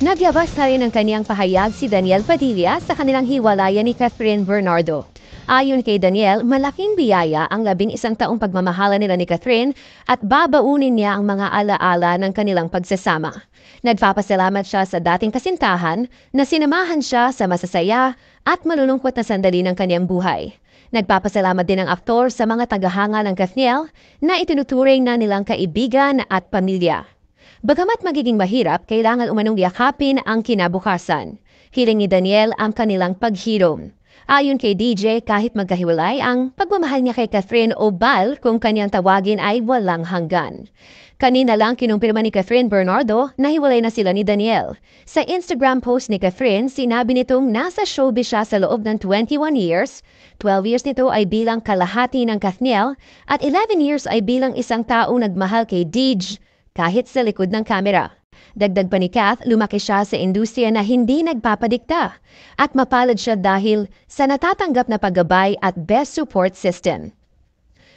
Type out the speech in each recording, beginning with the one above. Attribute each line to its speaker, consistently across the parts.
Speaker 1: Nagyabas na rin ang kaniyang pahayag si Daniel Padilla sa kanilang hiwalayan ni Catherine Bernardo. Ayon kay Daniel, malaking biyaya ang labing isang taong pagmamahala nila ni Catherine at babaunin niya ang mga alaala ng kanilang pagsasama. Nagpapasalamat siya sa dating kasintahan na sinamahan siya sa masasaya at malulungkot na sandali ng kanyang buhay. Nagpapasalamat din ang aktor sa mga tagahanga ng Kathniel na itinuturing na nilang kaibigan at pamilya. Bagamat magiging mahirap, kailangan umanong yakapin ang kinabukasan. Hiling ni Daniel ang kanilang paghirom. Ayon kay DJ, kahit magkahiwalay, ang pagmamahal niya kay Catherine o Bal kung kanyang tawagin ay walang hanggan. Kanina lang kinumpirma ni Catherine Bernardo na hiwalay na sila ni Daniel. Sa Instagram post ni Catherine, sinabi nitong nasa showbiz siya sa loob ng 21 years, 12 years nito ay bilang kalahati ng Kathniel at 11 years ay bilang isang taong nagmahal kay Deej kahit sa likod ng kamera. Dagdag pa ni Kath, lumaki siya sa industriya na hindi nagpapadikta at mapalad siya dahil sa natatanggap na paggabay at best support system.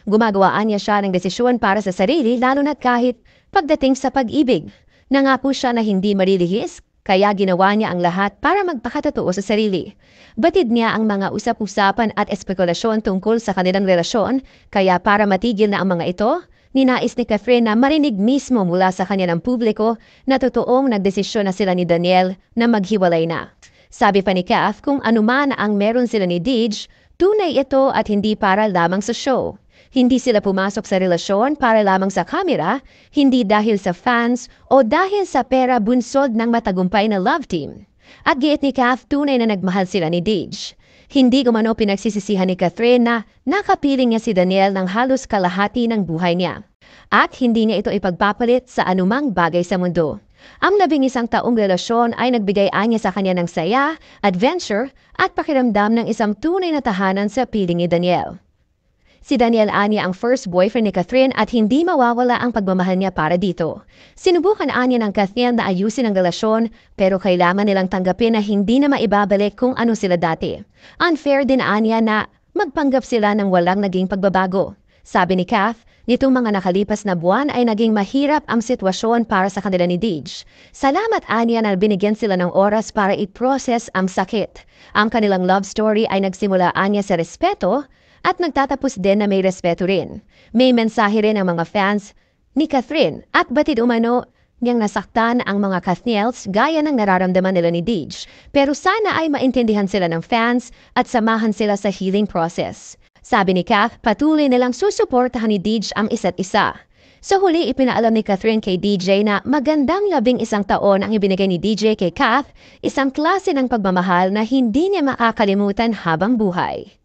Speaker 1: Gumagawaan niya siya ng desisyon para sa sarili lalo na't kahit pagdating sa pag-ibig. Nangako siya na hindi marilihis, kaya ginawa niya ang lahat para magpakatotoo sa sarili. Batid niya ang mga usap-usapan at espekulasyon tungkol sa kanilang relasyon, kaya para matigil na ang mga ito, ninais ni Catherine na marinig mismo mula sa kanya ng publiko na totoong nagdesisyon na sila ni Daniel na maghiwalay na. Sabi pa ni Kath kung anuman ang meron sila ni Deej, tunay ito at hindi para lamang sa show. Hindi sila pumasok sa relasyon para lamang sa kamera, hindi dahil sa fans o dahil sa pera bunsod ng matagumpay na love team. At giit ni Kath, tunay na nagmahal sila ni Deej. Hindi gumano pinagsisisihan ni Catherine na nakapiling niya si Daniel ng halos kalahati ng buhay niya. At hindi niya ito ipagpapalit sa anumang bagay sa mundo. Ang labing isang taong relasyon ay nagbigay anya sa kanya ng saya, adventure, at pakiramdam ng isang tunay na tahanan sa piling ni Daniel. Si Daniel Anya ang first boyfriend ni Catherine at hindi mawawala ang pagmamahal niya para dito. Sinubukan Anya ng Catherine na ayusin ang relasyon pero kailangan nilang tanggapin na hindi na maibabalik kung ano sila dati. Unfair din Anya na magpanggap sila ng walang naging pagbabago. Sabi ni Kath, nitong mga nakalipas na buwan ay naging mahirap ang sitwasyon para sa kanila ni Deej. Salamat Anya na binigyan sila ng oras para i-process ang sakit. Ang kanilang love story ay nagsimula Anya sa respeto, at nagtatapos din na may respeto rin. May mensahe rin ang mga fans ni Catherine at batid umano niyang nasaktan ang mga Kathniels gaya ng nararamdaman nila ni Deej. Pero sana ay maintindihan sila ng fans at samahan sila sa healing process. Sabi ni Kath, patuloy nilang susuportahan ni Deej ang isa't isa. Sa huli, ipinaalam ni Catherine kay DJ na magandang labing isang taon ang ibinigay ni DJ kay Kath, isang klase ng pagmamahal na hindi niya makakalimutan habang buhay.